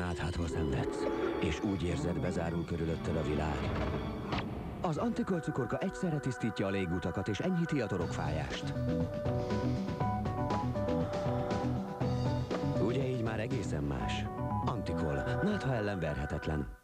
hátha szenvedsz, és úgy érzed, bezárul körülötted a világ. Az antikölcukorka egyszerre tisztítja a légutakat és enyhíti a torokfájást. Ugye így már egészen más? Antikol, nátha ellen verhetetlen.